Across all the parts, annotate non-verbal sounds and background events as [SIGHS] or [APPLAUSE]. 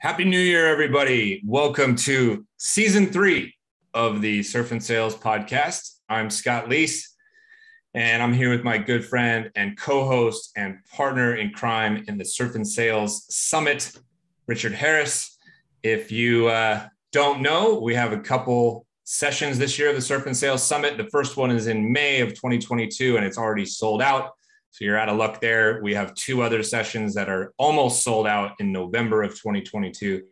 Happy New Year, everybody. Welcome to season three of the Surf and Sales podcast. I'm Scott Leese, and I'm here with my good friend and co host and partner in crime in the Surf and Sales Summit, Richard Harris. If you uh, don't know, we have a couple sessions this year of the Surf and Sales Summit. The first one is in May of 2022, and it's already sold out. So you're out of luck there. We have two other sessions that are almost sold out in November of 2022.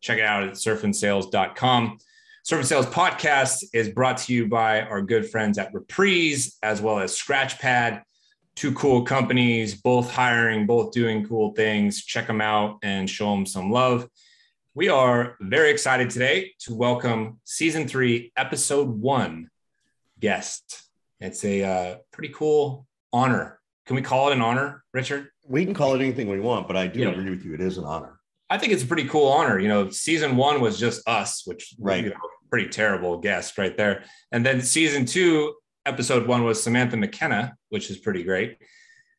Check it out at surfandsales.com. Surf and Sales Podcast is brought to you by our good friends at Reprise as well as Scratchpad. Two cool companies, both hiring, both doing cool things. Check them out and show them some love. We are very excited today to welcome season three, episode one guest. It's a uh, pretty cool honor can we call it an honor, Richard? We can call it anything we want, but I do yeah. agree with you. It is an honor. I think it's a pretty cool honor. You know, season one was just us, which right, you know, pretty terrible guest right there. And then season two, episode one was Samantha McKenna, which is pretty great.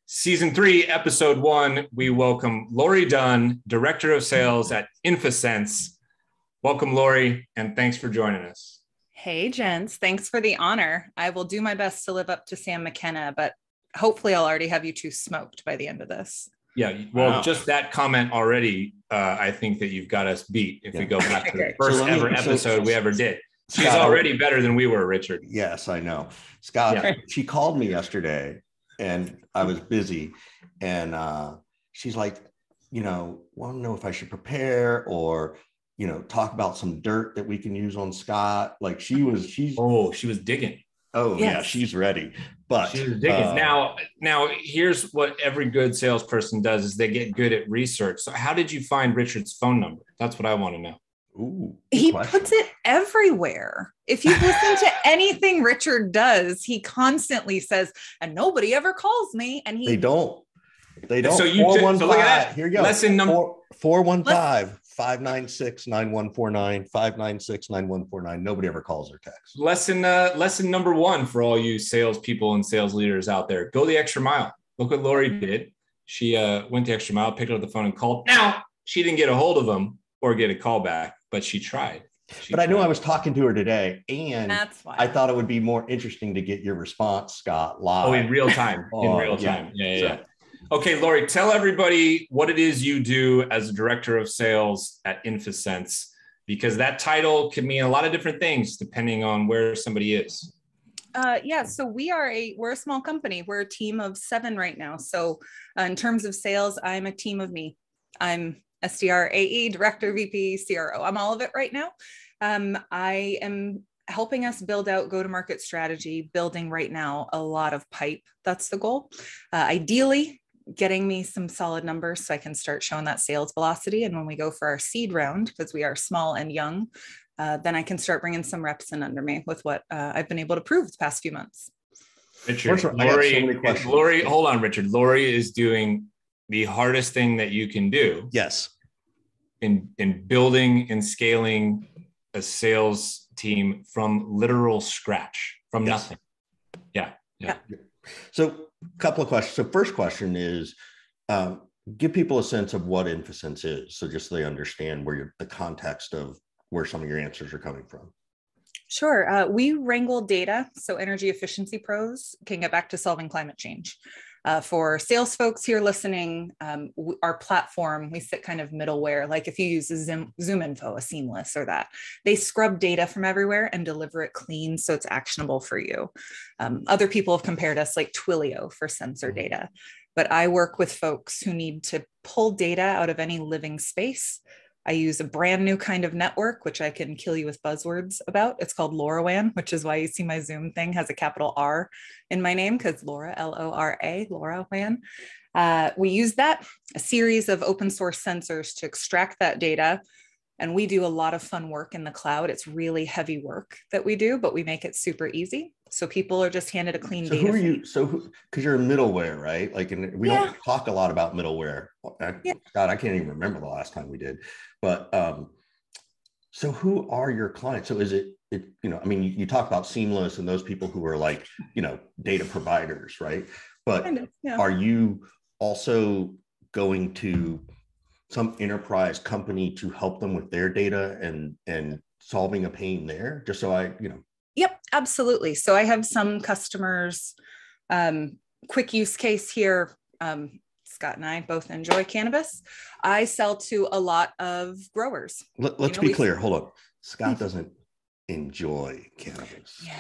Season three, episode one, we welcome Lori Dunn, Director of Sales at Infosense. Welcome, Lori, and thanks for joining us. Hey, gents. Thanks for the honor. I will do my best to live up to Sam McKenna, but hopefully I'll already have you two smoked by the end of this. Yeah, well, wow. just that comment already, uh, I think that you've got us beat if yeah. we go back to the first so ever me, episode so, we ever did. She's Scott, already better than we were, Richard. Yes, I know. Scott, yeah. she called me yesterday and I was busy. And uh, she's like, you know, want to know if I should prepare or, you know, talk about some dirt that we can use on Scott. Like she was, she's. Oh, she was digging. Oh yes. yeah, she's ready. But she's uh, now, now here's what every good salesperson does: is they get good at research. So, how did you find Richard's phone number? That's what I want to know. Ooh, he question. puts it everywhere. If you listen to [LAUGHS] anything Richard does, he constantly says, "And nobody ever calls me." And he they don't. They don't. So you so look at that. Here you go. Lesson number four one five 596 9149 596 9149 nobody ever calls or texts lesson uh, lesson number one for all you salespeople and sales leaders out there go the extra mile look what lori did she uh, went the extra mile picked up the phone and called now she didn't get a hold of them or get a call back but she tried she but tried. I knew I was talking to her today, and That's why. I thought it would be more interesting to get your response, Scott, live. Oh, in real time. in [LAUGHS] oh, real time. Yeah, yeah. yeah. So, Okay, Lori, tell everybody what it is you do as a director of sales at Infosense, because that title can mean a lot of different things depending on where somebody is. Uh, yeah, so we are a we're a small company. We're a team of seven right now. So uh, in terms of sales, I'm a team of me. I'm SDR, AE, Director, VP, CRO. I'm all of it right now. Um, I am helping us build out go to market strategy, building right now a lot of pipe. That's the goal. Uh, ideally, getting me some solid numbers so I can start showing that sales velocity. And when we go for our seed round, because we are small and young, uh, then I can start bringing some reps in under me with what uh, I've been able to prove the past few months. Richard, Lori, so Lori, hold on, Richard. Lori is doing the hardest thing that you can do. Yes. In in building and scaling a sales team from literal scratch, from yes. nothing. Yeah, yeah. Yeah. So a couple of questions. So first question is, um, give people a sense of what InfoSense is, so just so they understand where the context of where some of your answers are coming from. Sure. Uh, we wrangle data so energy efficiency pros can get back to solving climate change. Uh, for sales folks here listening, um, w- our platform, we sit kind of middleware. Like if you use a Zoom, ZoomInfo, a Seamless or that, they scrub data from everywhere and deliver it clean so it's actionable for you. Um, other people have compared us like Twilio for sensor mm-hmm. data, but I work with folks who need to pull data out of any living space I use a brand new kind of network, which I can kill you with buzzwords about. It's called LoRaWAN, which is why you see my Zoom thing has a capital R in my name because Laura, L O R A, LoRaWAN. Uh, we use that, a series of open source sensors to extract that data and we do a lot of fun work in the cloud. It's really heavy work that we do, but we make it super easy. So people are just handed a clean so data. Who are you? So because you're a middleware, right? Like, and we yeah. don't talk a lot about middleware. I, yeah. God, I can't even remember the last time we did. But um, so who are your clients? So is it it you know? I mean, you, you talk about Seamless and those people who are like you know data providers, right? But kind of, yeah. are you also going to some enterprise company to help them with their data and and solving a pain there? Just so I, you know. Yep, absolutely. So I have some customers. Um, quick use case here. Um, Scott and I both enjoy cannabis. I sell to a lot of growers. Let, us you know, be clear. Hold on. Scott doesn't enjoy cannabis. Yeah.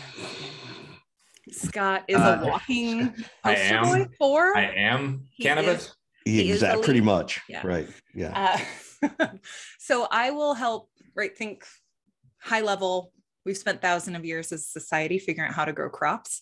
Scott is uh, a walking [LAUGHS] I am, for. I am cannabis. Exactly. Pretty much. Yeah. Right. Yeah. Uh, [LAUGHS] so I will help. Right. Think high level. We've spent thousands of years as a society figuring out how to grow crops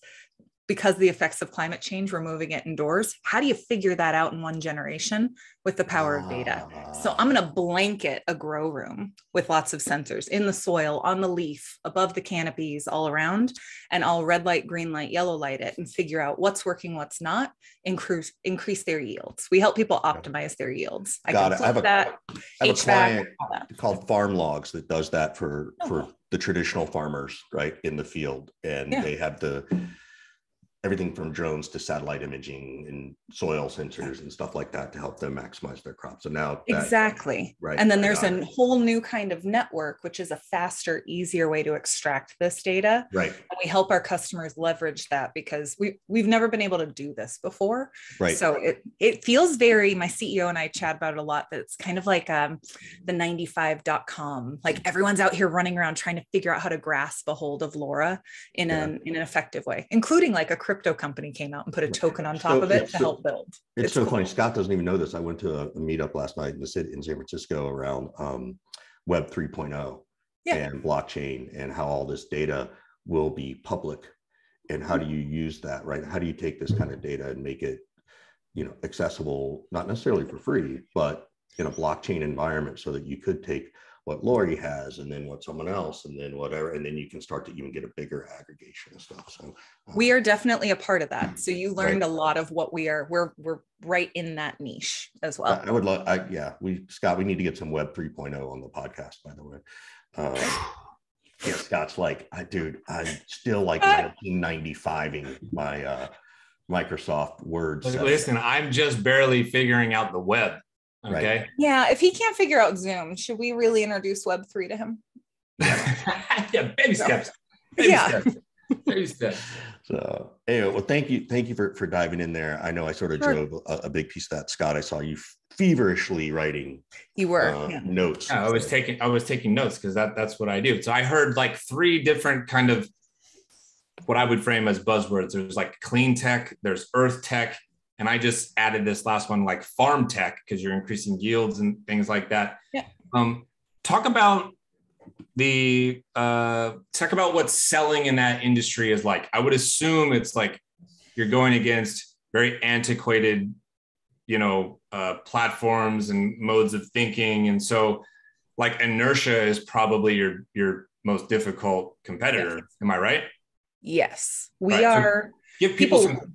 because the effects of climate change, we're moving it indoors. How do you figure that out in one generation with the power of data? So I'm going to blanket a grow room with lots of sensors in the soil, on the leaf, above the canopies, all around, and I'll red light, green light, yellow light it and figure out what's working, what's not, increase increase their yields. We help people optimize their yields. I Got it. I have, a, that, I have a client called Farm Logs that does that for oh. for the traditional farmers, right, in the field, and yeah. they have the everything from drones to satellite imaging and soil sensors and stuff like that to help them maximize their crops. So now that, exactly right. And then there's a it. whole new kind of network, which is a faster, easier way to extract this data. Right. And we help our customers leverage that because we we've never been able to do this before. Right. So it it feels very. My CEO and I chat about it a lot. That it's kind of like um, the 95.com. Like everyone's out here running around trying to figure out how to grasp a hold of LoRa in yeah. an in an effective way, including like a crypto company came out and put a token on top so, of it to so, help build. It's, it's so cool. funny. Scott doesn't even know this. I went to a, meetup last night in the city in San Francisco around um, Web 3.0 yeah. and blockchain and how all this data will be public and how do you use that right how do you take this kind of data and make it you know accessible not necessarily for free but in a blockchain environment so that you could take what Lori has and then what someone else and then whatever and then you can start to even get a bigger aggregation of stuff so um, we are definitely a part of that so you learned right. a lot of what we are we're we're right in that niche as well. I, I would love I, yeah we scott we need to get some web 3.0 on the podcast by the way. Um, [LAUGHS] yeah scott's like I, dude i'm still like [LAUGHS] 1995ing my uh microsoft word listen i'm just barely figuring out the web Okay. Right. Yeah. If he can't figure out Zoom, should we really introduce Web3 to him? [LAUGHS] yeah. Baby steps. [LAUGHS] Baby yeah. Steps. Baby steps. So anyway, well, thank you, thank you for for diving in there. I know I sort of sure. drove a, a, big piece of that, Scott. I saw you feverishly writing. You were uh, yeah. notes. Yeah, I was taking I was taking notes because that that's what I do. So I heard like three different kind of what I would frame as buzzwords. There's like clean tech, there's earth tech, and I just added this last one, like farm tech, because you're increasing yields and things like that. Yeah. Um, talk about the uh, talk about what selling in that industry is like. I would assume it's like you're going against very antiquated, you know, uh, platforms and modes of thinking, and so like inertia is probably your your most difficult competitor. Yes. Am I right? Yes, we right. are. So give people, people some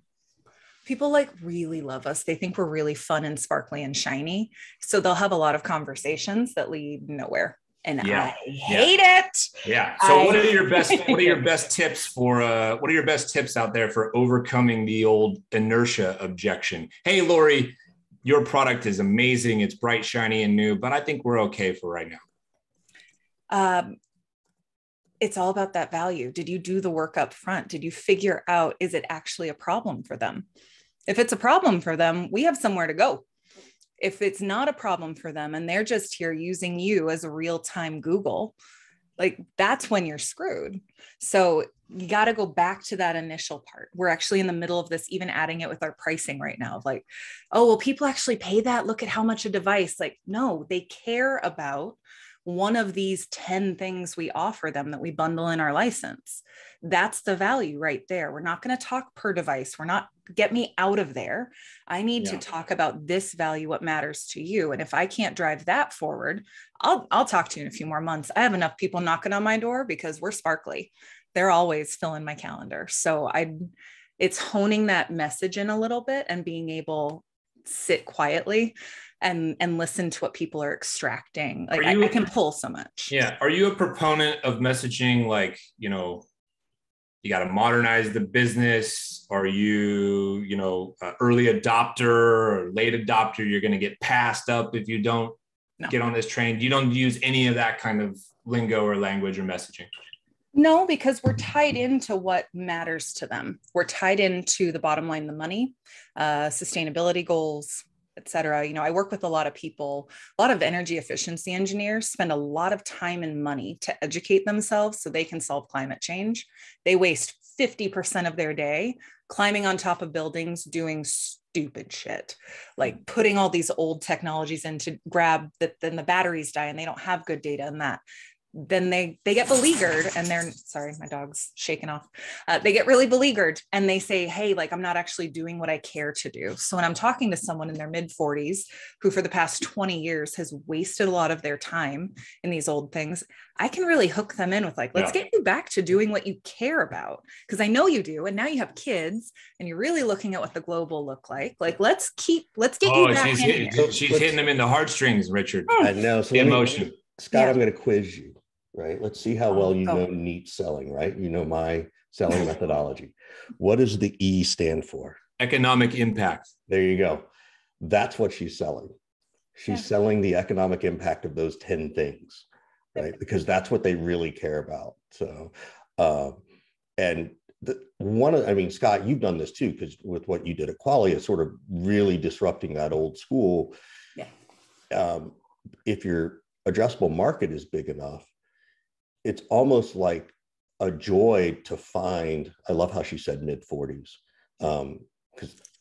people like really love us. They think we're really fun and sparkly and shiny. So they'll have a lot of conversations that lead nowhere. And yeah. I hate yeah. it. Yeah. So I what are your best what are your best tips for uh what are your best tips out there for overcoming the old inertia objection? Hey Lori, your product is amazing. It's bright, shiny, and new, but I think we're okay for right now. Um, it's all about that value. Did you do the work up front? Did you figure out is it actually a problem for them? If it's a problem for them, we have somewhere to go. If it's not a problem for them and they're just here using you as a real time Google, like that's when you're screwed. So you got to go back to that initial part. We're actually in the middle of this, even adding it with our pricing right now of like, oh, well, people actually pay that. Look at how much a device. Like, no, they care about one of these 10 things we offer them that we bundle in our license. That's the value right there. We're not going to talk per device. We're not get me out of there. I need yeah. to talk about this value, what matters to you. And if I can't drive that forward, I'll I'll talk to you in a few more months. I have enough people knocking on my door because we're sparkly. They're always filling my calendar. So I it's honing that message in a little bit and being able sit quietly and and listen to what people are extracting like are you, I, I, can pull so much yeah are you a proponent of messaging like you know you got to modernize the business are you you know early adopter or late adopter you're going to get passed up if you don't no. get on this train. You don't use any of that kind of lingo or language or messaging. No, because we're tied into what matters to them. We're tied into the bottom line, the money, uh, sustainability goals, et cetera. You know, I work with a lot of people, a lot of energy efficiency engineers spend a lot of time and money to educate themselves so they can solve climate change. They waste 50% of their day climbing on top of buildings, doing stupid shit, like putting all these old technologies in to grab that, then the batteries die and they don't have good data in that then they they get beleaguered and they're sorry my dog's shaking off. Uh, they get really beleaguered and they say hey like i'm not actually doing what i care to do. So when i'm talking to someone in their mid 40s who for the past 20 years has wasted a lot of their time in these old things i can really hook them in with like let's yeah. get you back to doing what you care about. Because i know you do and now you have kids and you're really looking at what the globe will look like. Like let's keep let's get oh, you back she's, in hitting, she's hitting them in the heartstrings richard. I know. So emotion me, Scott, yeah. I'm going to quiz you right? Let's see how well you oh. know NEAT selling, right? You know my selling [LAUGHS] methodology. What does the E stand for? Economic impact. There you go. That's what she's selling. She's yeah. selling the economic impact of those 10 things, right? Because that's what they really care about. So, uh, and the, one of, I mean, Scott, you've done this too, because with what you did at Qualia, sort of really disrupting that old school. Yeah. Um, if your addressable market is big enough, it's almost like a joy to find. I love how she said mid 40s, because um,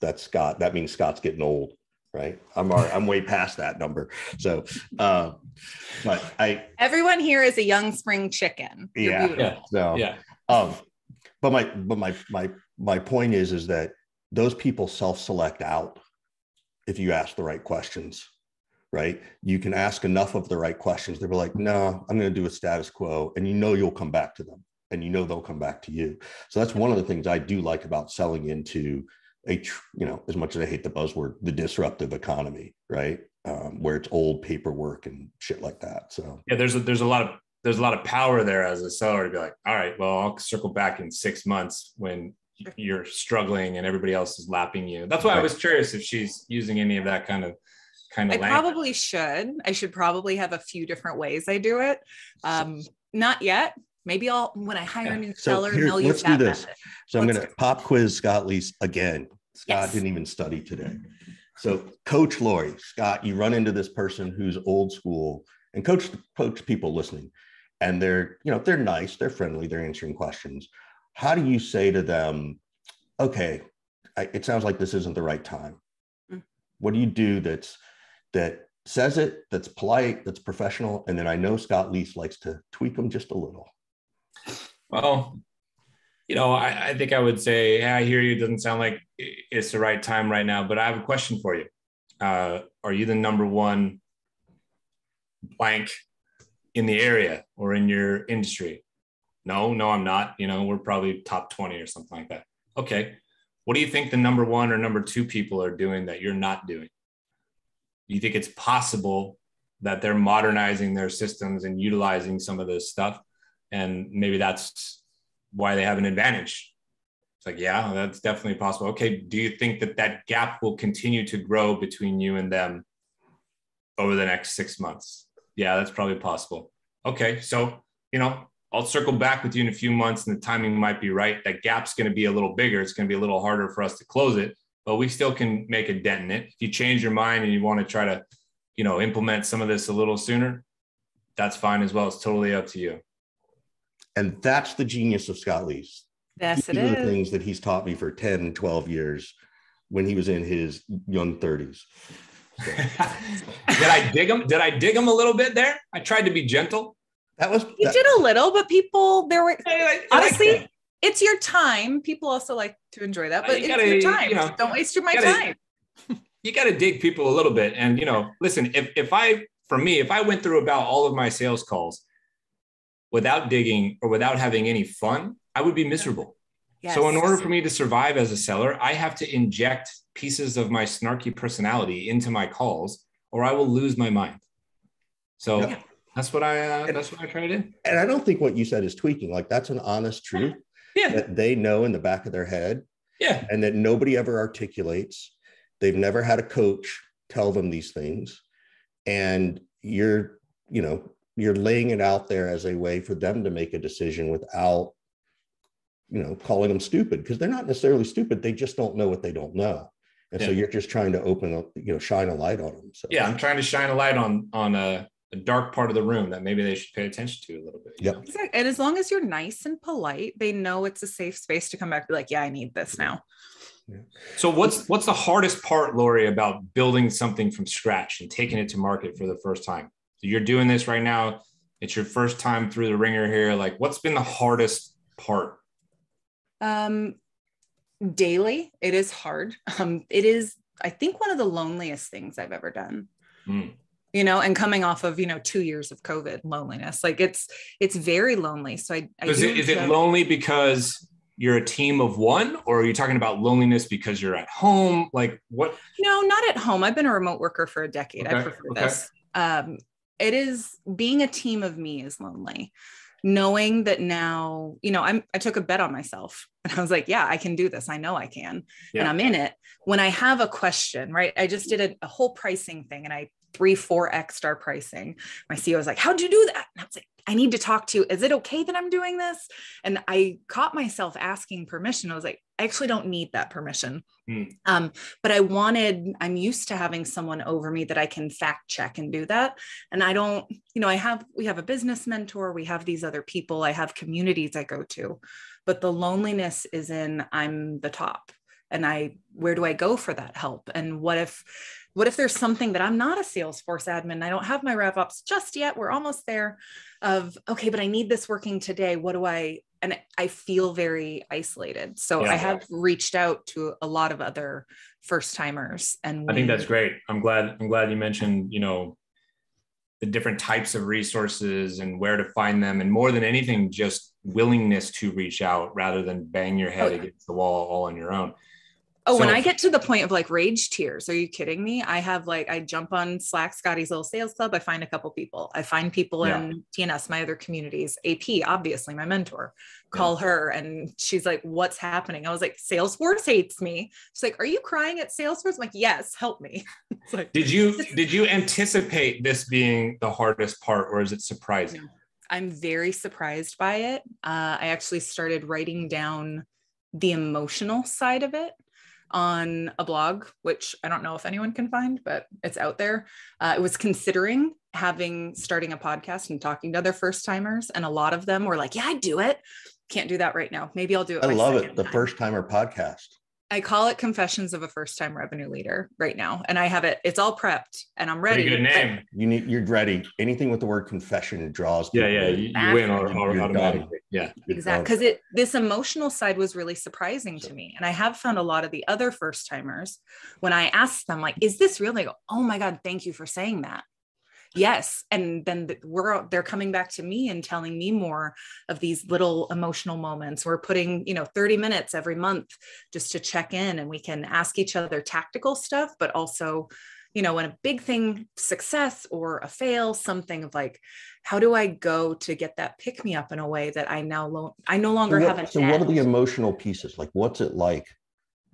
that's Scott. That means Scott's getting old, right? I'm already, I'm way past that number. So, uh, but I everyone here is a young spring chicken. You're yeah, beautiful. yeah. So, yeah. Um, but my but my my my point is is that those people self-select out if you ask the right questions right? You can ask enough of the right questions. They'll be like, no, I'm going to do a status quo. And you know, you'll come back to them and you know, they'll come back to you. So that's one of the things I do like about selling into a, you know, as much as I hate the buzzword, the disruptive economy, right? Um, where it's old paperwork and shit like that. So yeah, there's a, there's a lot of, there's a lot of power there as a seller to be like, all right, well, I'll circle back in six months when you're struggling and everybody else is lapping you. That's why I was curious if she's using any of that kind of kind of I language. probably should. I should probably have a few different ways I do it. Um, not yet. Maybe I'll when I hire yeah. a new so seller, here, they'll use that this. Method. So let's I'm going to pop quiz Scott Leese again. Scott yes. didn't even study today. So Coach Lori, Scott, you run into this person who's old school and coach coach people listening, and they're you know they're nice, they're friendly, they're answering questions. How do you say to them, okay, I, it sounds like this isn't the right time. Mm. What do you do that's that says it, that's polite, that's professional. And then I know Scott Leese likes to tweak them just a little. Well, you know, I, I think I would say, I hear you. It doesn't sound like it's the right time right now, but I have a question for you. Uh, are you the number one blank in the area or in your industry? No, no, I'm not. You know, we're probably top 20 or something like that. Okay. What do you think the number one or number two people are doing that you're not doing? You think it's possible that they're modernizing their systems and utilizing some of this stuff? And maybe that's why they have an advantage. It's like yeah that's definitely possible. Okay do you think that that gap will continue to grow between you and them over the next six months? Yeah that's probably possible. Okay so you know i'll circle back with you in a few months and the timing might be right. That gap's going to be a little bigger. It's going to be a little harder for us to close it but we still can make a dent in it. If you change your mind and you want to try to, you know, implement some of this a little sooner, that's fine as well. It's totally up to you. And that's the genius of Scott Leese. Yes, These it are is. the things that he's taught me for 10, 12 years when he was in his young 30s. So. [LAUGHS] did I dig him? Did I dig him a little bit there? I tried to be gentle. That was you that, did a little, but people there were I, I, honestly. Like it's your time. People also like to enjoy that, but gotta, it's your time. You know, Don't waste your my gotta, time. [LAUGHS] You got to dig people a little bit, and you know, listen. If if I, for me, if I went through about all of my sales calls without digging or without having any fun, I would be miserable. Yes. So in order for me to survive as a seller, I have to inject pieces of my snarky personality into my calls, or I will lose my mind. So. Yeah. That's what I. Uh, that's what I try to do. And I don't think what you said is tweaking. Like that's an honest truth yeah. that they know in the back of their head yeah. and that nobody ever articulates. They've never had a coach tell them these things. And you're you know you're laying it out there as a way for them to make a decision without you know calling them stupid because they're not necessarily stupid. They just don't know what they don't know. And yeah. so you're just trying to open up you know shine a light on them so. Yeah i'm trying to shine a light on on a, a dark part of the room that maybe they should pay attention to a little bit yeah exactly. and as long as you're nice and polite they know it's a safe space to come back and be like yeah i need this now yeah. so what's what's the hardest part lori about building something from scratch and taking it to market for the first time so you're doing this right now it's your first time through the ringer here like what's been the hardest part um, daily, it is hard. Um, it is, I think, one of the loneliest things I've ever done. Mm. You know, and coming off of you know two years of COVID loneliness, like it's it's very lonely. So I, I is, it, is it lonely because you're a team of one or are you talking about loneliness because you're at home like what no not at home i've been a remote worker for a decade okay. i prefer okay. this um, it is being a team of me is lonely knowing that now, you know, I'm I took a bet on myself [LAUGHS] and I was like, yeah, I can do this. I know I can. Yeah. And I'm in it. When I have a question, right? I just did a, a whole pricing thing and I three, four X star pricing. My CEO was like, How'd you do that? And I was like, I need to talk to you. Is it okay that I'm doing this? And I caught myself asking permission. I was like, I actually don't need that permission. Mm. Um, but I wanted, I'm used to having someone over me that I can fact check and do that. And I don't, you know, I have, we have a business mentor, we have these other people, I have communities I go to, but the loneliness is in I'm the top and I, where do I go for that help? And what if, what if there's something that I'm not a Salesforce admin? I don't have my RevOps just yet. We're almost there of, okay, but I need this working today. What do I, and I feel very isolated. So yeah. I have reached out to a lot of other first timers. And I think that's great. I'm glad, I'm glad you mentioned, you know, the different types of resources and where to find them. And more than anything, just willingness to reach out rather than bang your oh, head oh, yeah. against the wall all on your own. Oh, so, when I get to the point of like rage tears, are you kidding me? I have like I jump on Slack, Scotty's little sales club. I find a couple people. I find people yeah. in TNS, my other communities. AP, obviously my mentor. Call yeah. her and she's like, "What's happening?" I was like, "Salesforce hates me." She's like, "Are you crying at Salesforce?" I'm like, "Yes, help me." [LAUGHS] like, did you [LAUGHS] did you anticipate this being the hardest part, or is it surprising? I'm very surprised by it. Uh, I actually started writing down the emotional side of it on a blog, which I don't know if anyone can find, but it's out there. Uh, it was considering having starting a podcast and talking to other first timers, and a lot of them were like, "Yeah, I do it." Can't do that right now. Maybe I'll do it. I love it. The time. first timer podcast. I call it Confessions of a First Time Revenue Leader right now. And I have it, it's all prepped and I'm ready. Pretty good name. You need, you're ready. Anything with the word confession draws. Yeah, yeah. You, you win automatically. Yeah. Exactly. Because it, this emotional side was really surprising to me. And I have found a lot of the other first timers when I ask them, like, is this real? They go, oh my God, thank you for saying that yes and then we're they're coming back to me and telling me more of these little emotional moments. We're putting you know 30 minutes every month just to check in and we can ask each other tactical stuff but also you know when a big thing success or a fail something of like how do i go to get that pick me up in a way that i now lo- i no longer so what, have an so what are the emotional pieces? Like what's it like?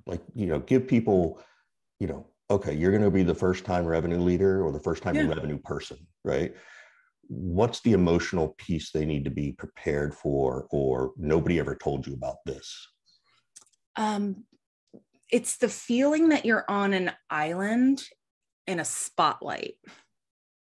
Like you know give people you know okay, you're going to be the first time revenue leader or the first time yeah. revenue person, right? What's the emotional piece they need to be prepared for, or nobody ever told you about this? Um, it's the feeling that you're on an island in a spotlight.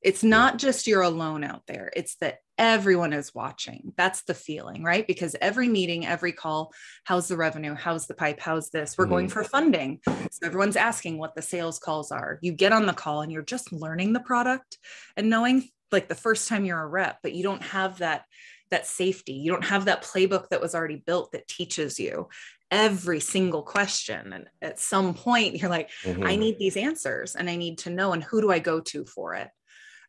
It's not just you're alone out there, it's that everyone is watching. That's the feeling, right? Because every meeting, every call, how's the revenue? How's the pipe? How's this? We're mm-hmm. going for funding. So everyone's asking what the sales calls are. You get on the call and you're just learning the product and knowing like the first time you're a rep, but you don't have that that safety. You don't have that playbook that was already built that teaches you every single question. And at some point, you're like, mm-hmm. I need these answers and I need to know, and who do I go to for it?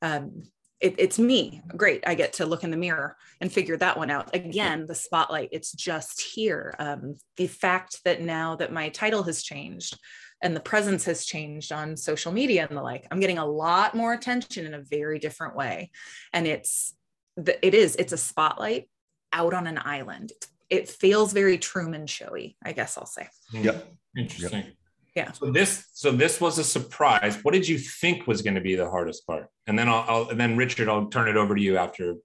Um, it, it's me. Great. I get to look in the mirror and figure that one out. Again, the spotlight, it's just here. Um, the fact that now that my title has changed and the presence has changed on social media and the like, I'm getting a lot more attention in a very different way. And it's, it is, it's a spotlight out on an island. It feels very Truman showy, I guess I'll say. Yeah. Interesting. Yep. Yeah. So this so this was a surprise. What did you think was going to be the hardest part? And then I'll, I'll and then Richard, I'll turn it over to you after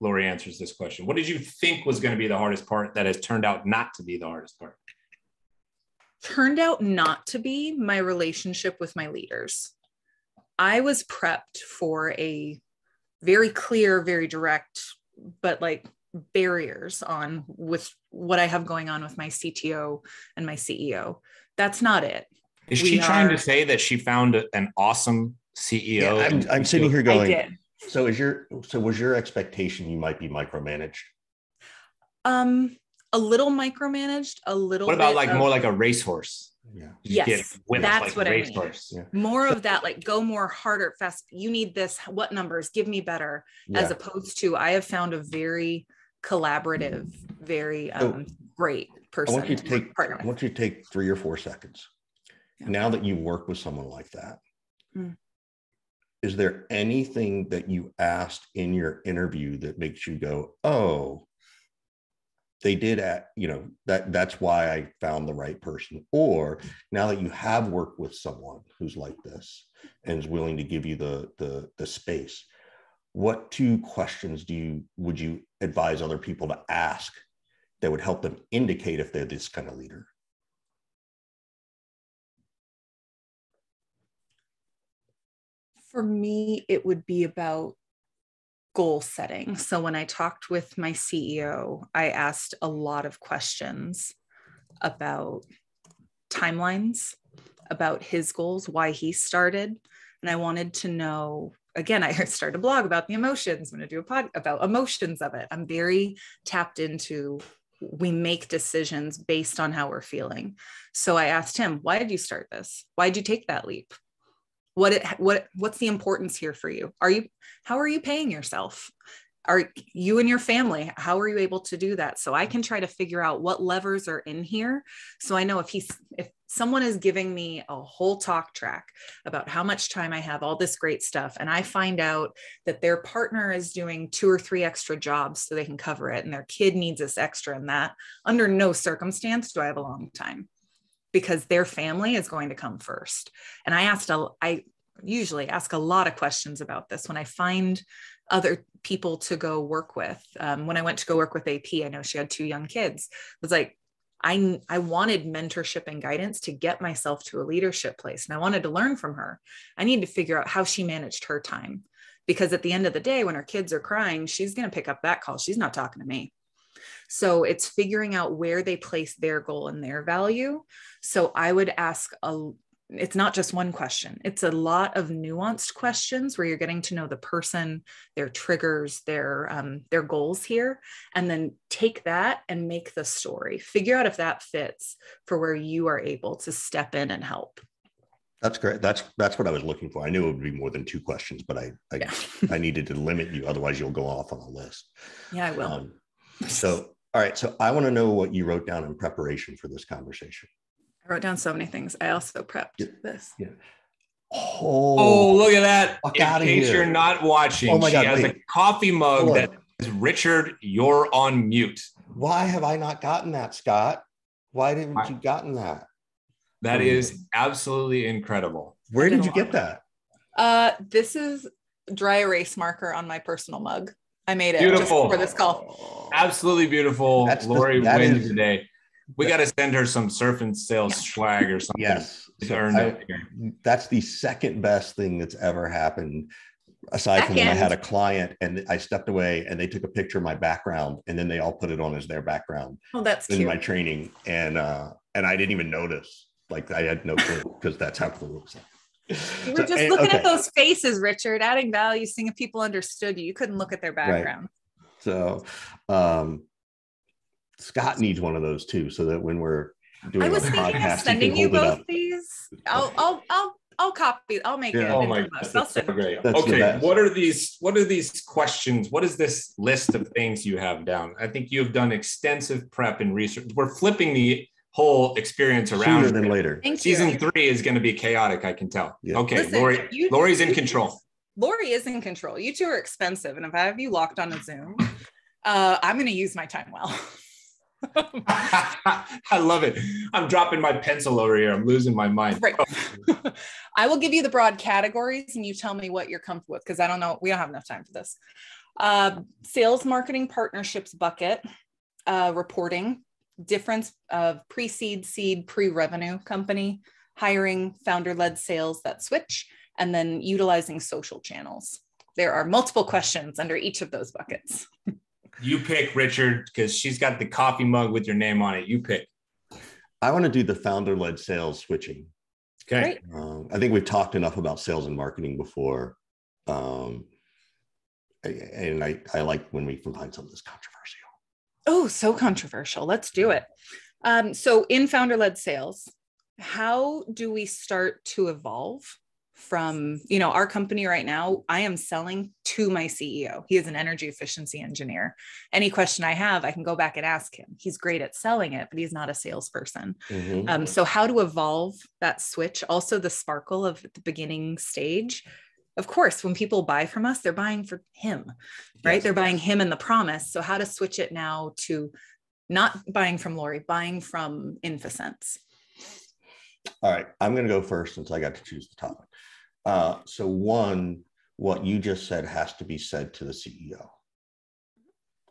Lori answers this question. What did you think was going to be the hardest part that has turned out not to be the hardest part? Turned out not to be my relationship with my leaders. I was prepped for a very clear, very direct, but like barriers on with what I have going on with my CTO and my CEO. That's not it. Is We she trying are- to say that she found a- an awesome CEO? Yeah, I'm, I'm sitting here going. So is your so was your expectation you might be micromanaged? Um, a little micromanaged, a little. What about bit like of- more like a racehorse? Yeah. Yes, whipped that's like what I mean. Yeah. more of [LAUGHS] that? Like go more harder, fast. You need this. What numbers? Give me better. As opposed to, I have found a very collaborative, very So, um, great I want you to to take partner I want you to take three or four seconds. Yeah. Now that you work with someone like that, Mm. is there anything that you asked in your interview that makes you go, "Oh, they did at you know that that's why I found the right person," or now that you have worked with someone who's like this and is willing to give you the the the space, what two questions do you would you advise other people to ask that would help them indicate if they're this kind of leader? For me, it would be about goal setting. So when I talked with my CEO, I asked a lot of questions about timelines, about his goals, why he started. And I wanted to know again, I [LAUGHS] started a blog about the emotions. I'm going to do a pod about emotions of it. I'm very tapped into we make decisions based on how we're feeling. So I asked him, why did you start this? Why did you take that leap? What it, what what's the importance here for you? Are you how are you paying yourself? Are you and your family how are you able to do that? So I can try to figure out what levers are in here so I know if he's if someone is giving me a whole talk track about how much time I have, all this great stuff, and I find out that their partner is doing two or three extra jobs so they can cover it, and their kid needs this extra and that, under no circumstance do I have a long time because their family is going to come first. And I asked, a, I usually ask a lot of questions about this when I find other people to go work with. Um, when I went to go work with AP, I know she had two young kids, was like, I, I wanted mentorship and guidance to get myself to a leadership place. And I wanted to learn from her. I need to figure out how she managed her time. Because at the end of the day, when her kids are crying, she's going to pick up that call. She's not talking to me. So it's figuring out where they place their goal and their value. So I would ask a it's not just one question it's a lot of nuanced questions where you're getting to know the person their triggers their um, their goals here and then take that and make the story figure out if that fits for where you are able to step in and help That's great. That's that's what I was looking for. I knew it would be more than two questions, but I I, yeah [LAUGHS] I needed to limit you, otherwise you'll go off on a list. yeah i will Um, so all right. So I want to know what you wrote down in preparation for this conversation. I wrote down so many things i also prepped Yeah. this Oh, Oh, look at that. Fuck In outta case here. you're not watching, Oh my she God, has a coffee mug Hold on. that says, Richard, you're on mute. why have I not gotten that, Scott? Why didn't I- you gotten that? That is absolutely incredible. Where did did you get that? uh this is dry erase marker on my personal mug i made it Beautiful. just for this call Absolutely beautiful. That's Lori that wins is- today. We got to send her some surf and sales swag or something. Yes. So I- that's the second best thing that's ever happened aside from when I had a client and I stepped away and they took a picture of my background and then they all put it on as their background oh that's in cute my training and uh and I didn't even notice like I had no clue because that's how cool it was. You were So, just eh, looking okay. at those faces, Richard, adding value, seeing if people understood you. You couldn't look at their background. So um Scott needs one of those too so that when we're doing I a was thinking podcast he sending can you both these. I'll, I'll, I'll, I'll copy. I'll make Yeah. it. Oh my the god, post. I'll that's so great. That's okay, what are these? What are these questions? What is this list of things you have down? I think you have done extensive prep and research. We're flipping the whole experience around sooner around. than later. Thank Season you. three is going to be chaotic. I can tell. Yeah. Okay, Listen, Lori. you- Lori's in you- control. Lori is in control. You two are expensive, and if I have you locked on a Zoom, uh, I'm going to use my time well. [LAUGHS] [LAUGHS] I love it. I'm dropping my pencil over here. I'm losing my mind. Right. [LAUGHS] I will give you the broad categories and you tell me what you're comfortable with because I don't know. We don't have enough time for this. Uh, sales marketing partnerships bucket, uh, reporting, difference of pre seed, seed, pre revenue company, hiring, founder led sales that switch, and then utilizing social channels. There are multiple questions under each of those buckets. [LAUGHS] You pick Richard because she's got the coffee mug with your name on it. You pick. I want to do the founder led sales switching. Okay. Um, I think we've talked enough about sales and marketing before. Um, and I, I like when we can find something that's controversial. Oh, so controversial. Let's do it. Um, so, in founder led sales, how do we start to evolve from you know our company right now i am selling to my ceo he is an energy efficiency engineer. Any question i have i can go back and ask him. He's great at selling it but he's not a salesperson. Mm-hmm. um, so how to evolve that switch also the sparkle of the beginning stage. Of course when people buy from us they're buying for him right? Yes. they're buying him and the promise. So how to switch it now to not buying from lori buying from infosense all right i'm going to go first since i got to choose the topic uh, so one, what you just said has to be said to the CEO.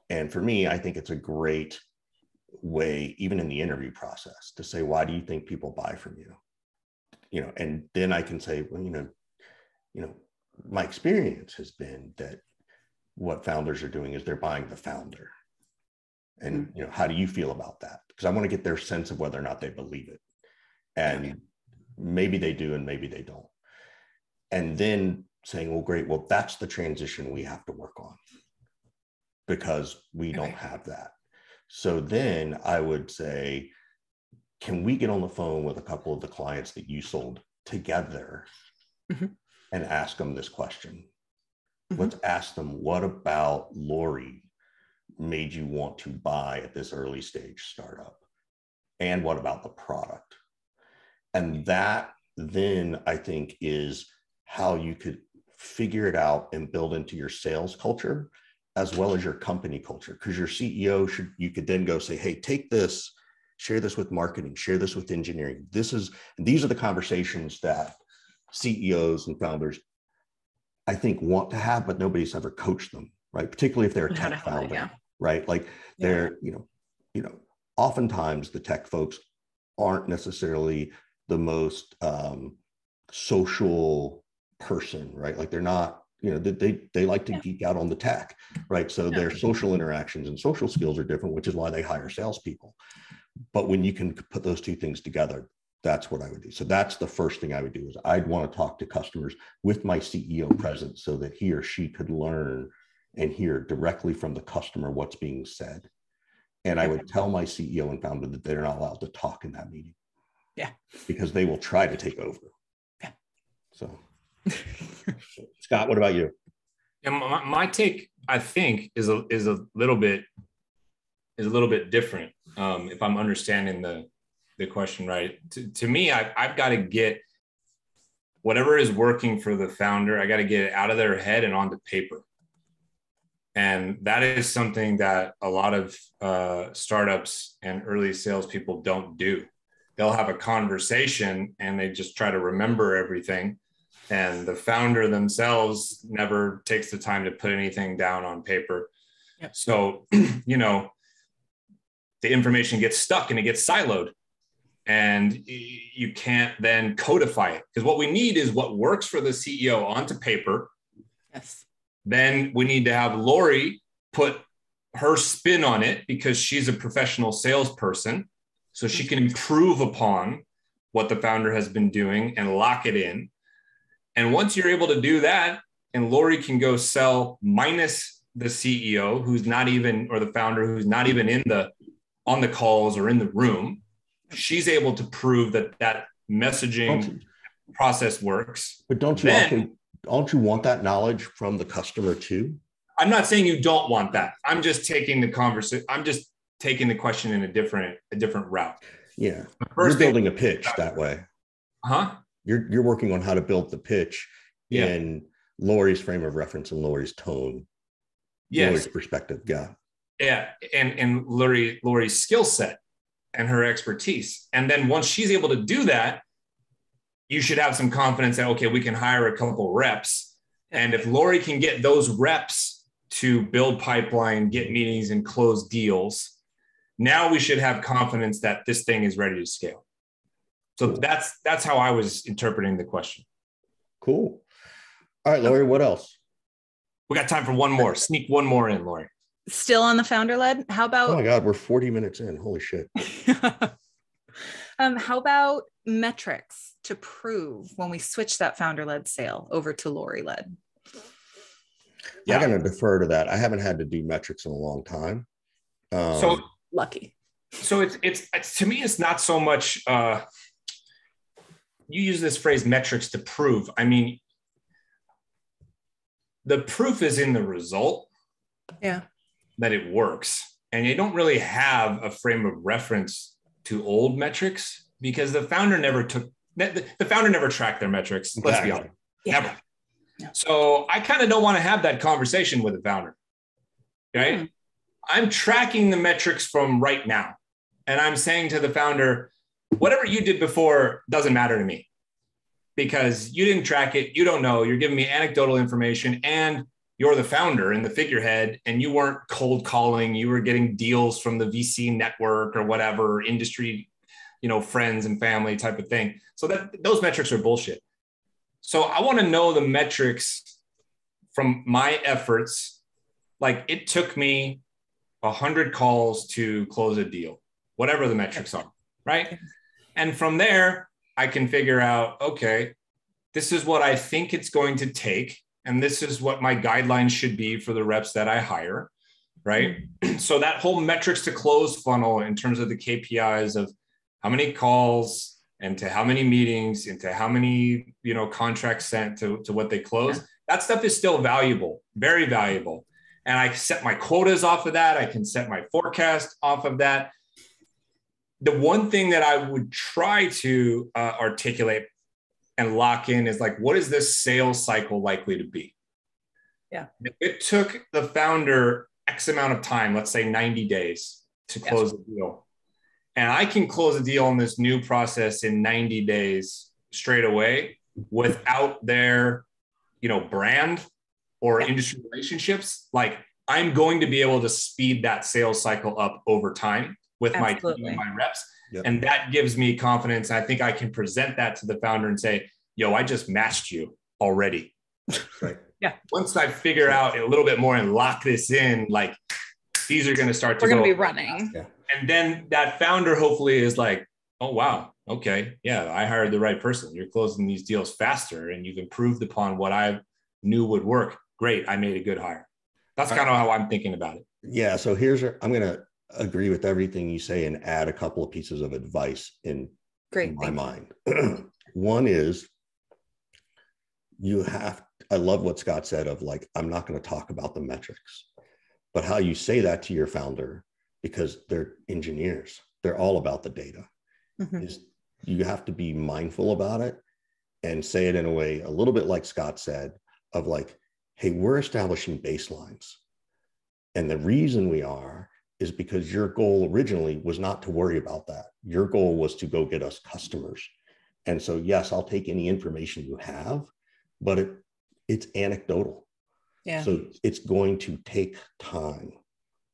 And for me, I think it's a great way, even in the interview process, to say, why do you think people buy from you? You know, and then I can say, well, you know, you know, my experience has been that what founders are doing is they're buying the founder. And mm-hmm. you know, how do you feel about that? Because I want to get their sense of whether or not they believe it. And maybe they do and maybe they don't and then saying, well, great, well, that's the transition we have to work on because we okay. don't have that. So then I would say, can we get on the phone with a couple of the clients that you sold together mm-hmm. and ask them this question? Mm-hmm. Let's ask them, what about Lori made you want to buy at this early stage startup? And what about the product? And that then I think is how you could figure it out and build into your sales culture as well as your company culture because your ceo should you could then go say hey take this share this with marketing share this with engineering this is these are the conversations that ceos and founders i think want to have but nobody's ever coached them right particularly if they're a tech founder yeah. right like they're yeah. you know you know oftentimes the tech folks aren't necessarily the most um, social person, right? Like they're not, you know, they they like to yeah. geek out on the tech, right? So yeah. their social interactions and social skills are different, which is why they hire salespeople. But when you can put those two things together, that's what I would do. So that's the first thing I would do is I'd want to talk to customers with my CEO present so that he or she could learn and hear directly from the customer what's being said. And I would tell my CEO and founder that they're not allowed to talk in that meeting. Yeah. Because they will try to take over. Yeah. So [LAUGHS] Scott, what about you? Yeah, my, my, take, I think, is a is a little bit is a little bit different. Um, if I'm understanding the the question right, to, to me, I, I've got to get whatever is working for the founder. I got to get it out of their head and onto paper. And that is something that a lot of uh, startups and early salespeople don't do. They'll have a conversation and they just try to remember everything. And the founder themselves never takes the time to put anything down on paper. Yep. so [CLEARS THROAT] you know the information gets stuck and it gets siloed. And you can't then codify it. Because what we need is what works for the ceo onto paper. Yes. Then we need to have lori put her spin on it because she's a professional salesperson so she can improve upon what the founder has been doing and lock it in and once you're able to do that, and Lori can go sell minus the CEO who's not even, or the founder who's not even in the, on the calls or in the room, she's able to prove that that messaging process works. But don't you then, also, don't you want that knowledge from the customer too? I'm not saying you don't want that. I'm just taking the conversation. I'm just taking the question in a different, a different route. Yeah. You're building a pitch that way. Huh? you're you're working on how to build the pitch yeah. in Lori's frame of reference and Lori's tone. Yes. Lori's perspective. Yeah. yeah, and and Lori Lori's skill set and her expertise. And then once she's able to do that, you should have some confidence that okay, we can hire a couple reps. And if Lori can get those reps to build pipeline, get meetings, and close deals, now we should have confidence that this thing is ready to scale. So that's that's how I was interpreting the question. Cool. All right, Lori, what else? We got time for one more. Sneak one more in, Lori. Still on the founder led. How about? Oh my God, we're 40 minutes in. Holy shit. [LAUGHS] um, how about metrics to prove when we switch that founder led sale over to Lori led? Yeah. I'm going to defer to that. I haven't had to do metrics in a long time. Um, so lucky. So it's, it's, it's to me, it's not so much. Uh, you use this phrase metrics to prove. I mean, the proof is in the result. Yeah. That it works. And you don't really have a frame of reference to old metrics because the founder never took the founder never tracked their metrics. Let's exactly. be honest. Yeah. Never. Yeah. So I kind of don't want to have that conversation with the founder. Right. Mm. I'm tracking the metrics from right now. And I'm saying to the founder, whatever you did before doesn't matter to me because you didn't track it. You don't know. You're giving me anecdotal information and you're the founder and the figurehead and you weren't cold calling. You were getting deals from the VC network or whatever industry, you know, friends and family type of thing. So that those metrics are bullshit. So I want to know the metrics from my efforts. Like it took me a hundred calls to close a deal, whatever the metrics are, right? And from there, I can figure out, okay, this is what I think it's going to take. And this is what my guidelines should be for the reps that I hire. Right. Mm-hmm. [CLEARS THROAT] So that whole metrics to close funnel in terms of the KPIs of how many calls and to how many meetings and to how many, you know, contracts sent to, to what they close, yeah. that stuff is still valuable, very valuable. And I set my quotas off of that. I can set my forecast off of that the one thing that I would try to uh, articulate and lock in is like, what is this sales cycle likely to be? Yeah. If it took the founder X amount of time, let's say 90 days to close yes. a deal, and I can close a deal in this new process in 90 days straight away without their, you know, brand or yeah. industry relationships, like I'm going to be able to speed that sales cycle up over time with Absolutely. my team, my reps. Yep. And that gives me confidence. I think I can present that to the founder and say, yo, I just matched you already. Right. yeah. Once I figure out a little bit more and lock this in, like these are going to start to We're going to be running. Yeah. And then that founder hopefully is like, oh, wow. Okay. Yeah. I hired the right person. You're closing these deals faster and you've improved upon what I knew would work. Great. I made a good hire. That's kind of how I'm thinking about it. Yeah. So here's, I'm going to agree with everything you say and add a couple of pieces of advice in, Great, in my mind. [CLEARS THROAT] One is you have, I love what Scott said of like, I'm not going to talk about the metrics, but how you say that to your founder, because they're engineers, they're all about the data, mm-hmm. is you have to be mindful about it and say it in a way a little bit like Scott said of like, hey, we're establishing baselines. And the reason we are is because your goal originally was not to worry about that. Your goal was to go get us customers. And so, yes, I'll take any information you have, but it, it's anecdotal. Yeah. So it's going to take time.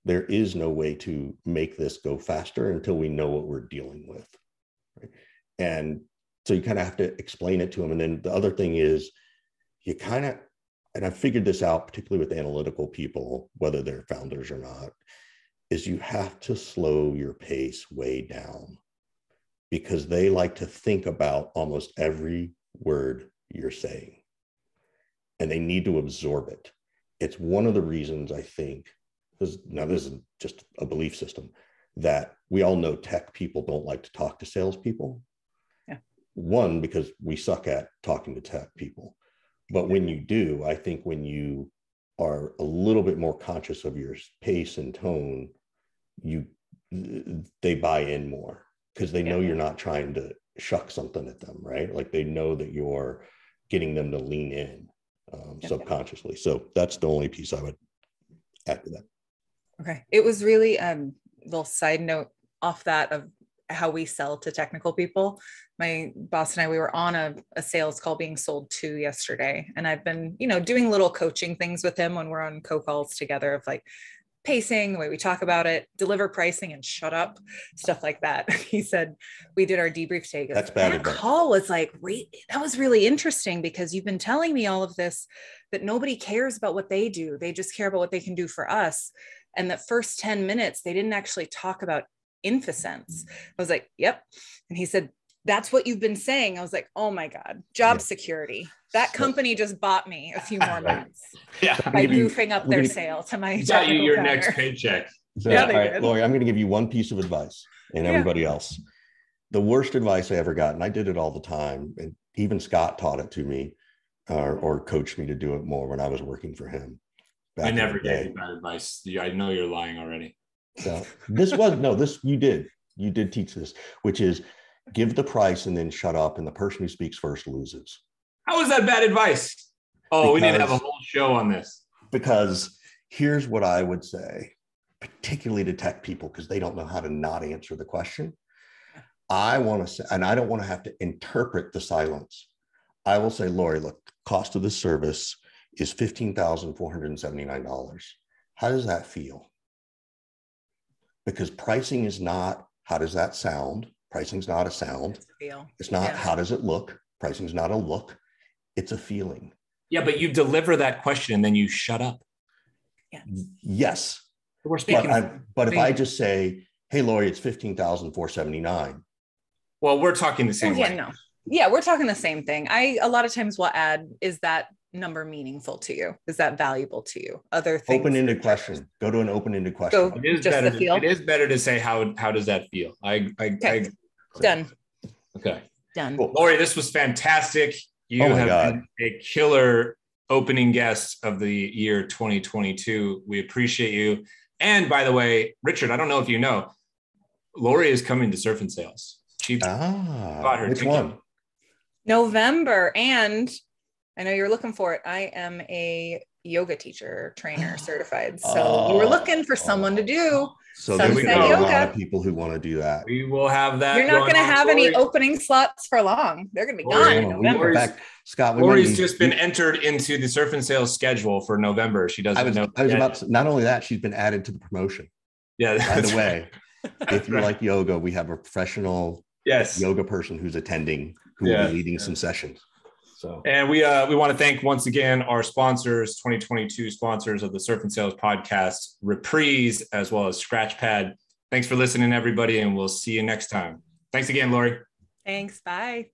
There is no way to make this go faster until we know what we're dealing with. Right? And so you kind of have to explain it to them. And then the other thing is you kind of, and I figured this out, particularly with analytical people, whether they're founders or not, is you have to slow your pace way down because they like to think about almost every word you're saying and they need to absorb it. It's one of the reasons I think, this, now this is just a belief system, that we all know tech people don't like to talk to salespeople. Yeah. One, because we suck at talking to tech people. But when you do, I think when you are a little bit more conscious of your pace and tone, you they buy in more because they know yeah. you're not trying to shuck something at them, right? Like they know that you're getting them to lean in um, subconsciously. So that's the only piece I would add to that. Okay. It was really um little side note off that of how we sell to technical people. My boss and I, we were on a, a sales call being sold to yesterday. And I've been, you know, doing little coaching things with him when we're on co-calls together of like pacing, the way we talk about it, deliver pricing and shut up, stuff like that. [LAUGHS] He said we did our debrief take. That's bad. That call was like, that was really interesting because you've been telling me all of this, that nobody cares about what they do. They just care about what they can do for us. And the first 10 minutes, they didn't actually talk about InfoSense. I was like, yep. And he said, that's what you've been saying. I was like, oh my God, job yeah. security. That company just bought me a few more [LAUGHS] months yeah. by goofing up their sale to my got you your next paycheck. So, yeah, all right, Lori, I'm going to give you one piece of advice and everybody yeah. else. The worst advice I ever got, and I did it all the time, and even Scott taught it to me uh, or coached me to do it more when I was working for him. I never gave you bad advice. I know you're lying already. So this was no, this you did. You did teach this, which is give the price and then shut up, and the person who speaks first loses. How is that bad advice? Oh, because, we need to have a whole show on this. Because here's what I would say, particularly to tech people, because they don't know how to not answer the question. I want to say, and I don't want to have to interpret the silence. I will say, Lori, look, cost of the service is $15,479. How does that feel? Because pricing is not, how does that sound? Pricing is not a sound. It's not, yeah. how does it look? Pricing is not a look. It's a feeling. Yeah, but you deliver that question and then you shut up. Yeah. Yes. We're speaking. But, I, but if I just say, hey, Lori, it's 15,479. Well, we're talking the same yeah, way. no. Yeah, we're talking the same thing. I a lot of times will add, is that number meaningful to you? Is that valuable to you? Other things. Open-ended question. Go to an open-ended question. Go, it is just better. The feel. To, it is better to say how how does that feel? I I, okay. I done. Okay. Done. Cool. Lori, this was fantastic. You oh have God. been a killer opening guest of the year 2022. We appreciate you. And by the way, Richard, I don't know if you know, Lori is coming to Surf and Sales. She ah, bought her which ticket. one? November. And I know you're looking for it. I am a yoga teacher, trainer, [SIGHS] certified. So oh, we were oh. looking for someone to do so there's a lot of people who want to do that. We will have that. You're not going to have any opening slots for long. They're going to be gone in November. Fact, Scott, Lori's just been entered into the surf and sales schedule for November. She doesn't I was, know. I was about to, not only that, she's been added to the promotion. Yeah. By the way, if you right. like yoga, we have a professional yes yoga person who's attending who yeah. will be leading yeah. some sessions. So and we uh, we want to thank once again our sponsors, 2022 sponsors of the Surf and Sales podcast, Reprise as well as Scratchpad. Thanks for listening, everybody, and we'll see you next time. Thanks again, Lori. Thanks. Bye.